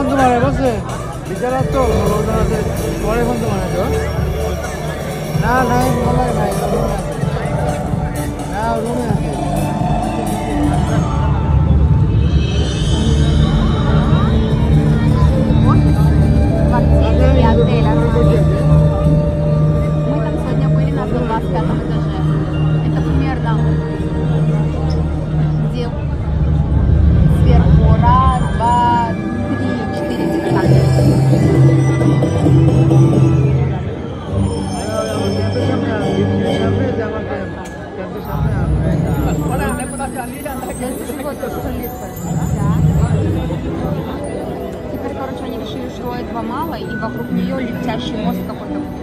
ফোন তো মারে বসে বিচারা তো আছে পরে ফোন তো মারে তো না নাই না রুমে আছে Теперь, короче, они решили, что этого мало, и вокруг нее летящий мост какой-то будет.